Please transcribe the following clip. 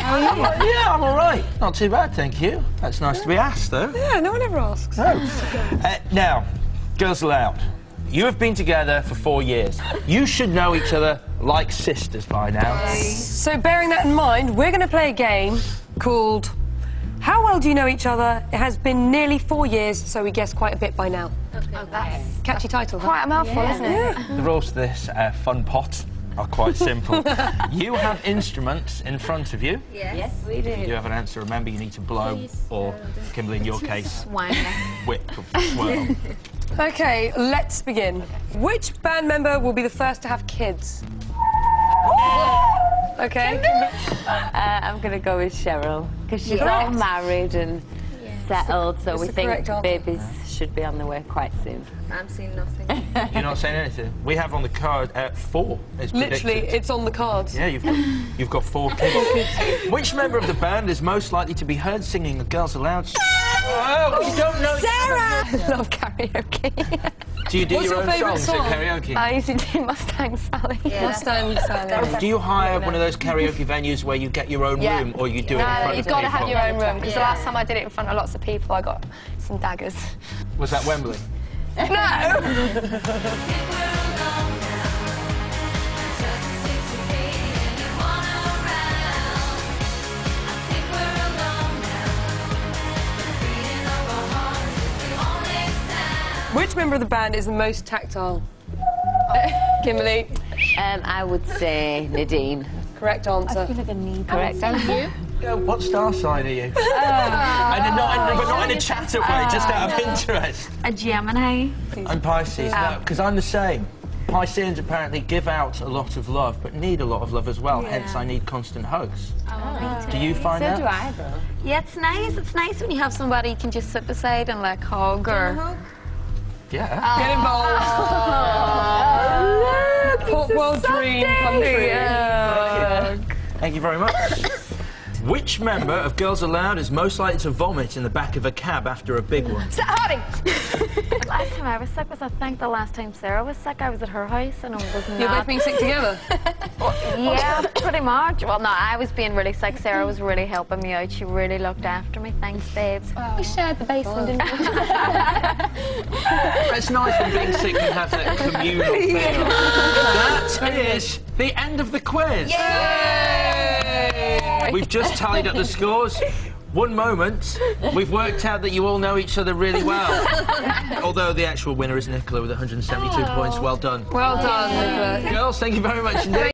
yeah, I'm all right. Not too bad, thank you. That's nice to be asked, though. Yeah, no one ever asks. No. Uh, now, Girls Aloud, you have been together for four years. You should know each other like sisters by now. So, bearing that in mind, we're going to play a game called How Well Do You Know Each Other? It has been nearly four years, so we guess quite a bit by now. That's Catchy title, huh? quite a mouthful, isn't it? Yeah. The rules to this uh, fun pot are quite simple. you have instruments in front of you. Yes, we do. You have an answer. Remember, you need to blow, or Kimberley, in your case, Wine. whip, swirl. Okay, let's begin. Which band member will be the first to have kids? Okay. Uh, I'm going to go with Cheryl because she's Correct. all married and settled, so It's we think correct answer. babies should be on the way quite soon. I'm seeing nothing. You're not saying anything. We have on the card uh, four. It's Literally, predicted. it's on the cards. Yeah, you've got, you've got four kids. Which member of the band is most likely to be heard singing a Girls Aloud? Oh, you don't know. Sarah. I love karaoke. Do you do What's your, your own favourite songs song? at karaoke? I used to do Mustang Sally. Mustang Sally. do you hire one of those karaoke venues where you get your own Yeah. room, or you do it in No, front you've got to have your own room because the last time I did it in front of lots of people, I got some daggers. Was that Wembley? Which member of the band is the most tactile? Kimberley, Um, I would say Nadine. correct answer. Correct answer? Yeah, what star sign are you? Ah. and not in, but not in a ah. chatter way, just out of ah. interest. A Gemini. I'm Pisces, no, because I'm the same. Pisceans apparently give out a lot of love, but need a lot of love as well. Hence, I need constant hugs. Oh, do you find So that? do I, though. Yeah, it's nice. It's nice when you have somebody you can just sit beside and like hug or. Yeah. Get involved. Popworld dream come true. Thank you very much. Which member of Girls Aloud is most likely to vomit in the back of a cab after a big one? Howdy! Last time I was sick was I think the last time Sarah was sick. I was at her house and I was not... You're both being sick together. yeah, pretty much. Well, no, I was being really sick. Sarah was really helping me out. She really looked after me. Thanks, babes. We shared the basement, didn't we? It's nice when being sick you have that communal feel. That is the end of the quiz. We've just tallied up the scores. One moment, we've worked out that you all know each other really well. Although the actual winner is Nicola with 172 points. Well done. Well done, Nicola. Girls, thank you very much indeed.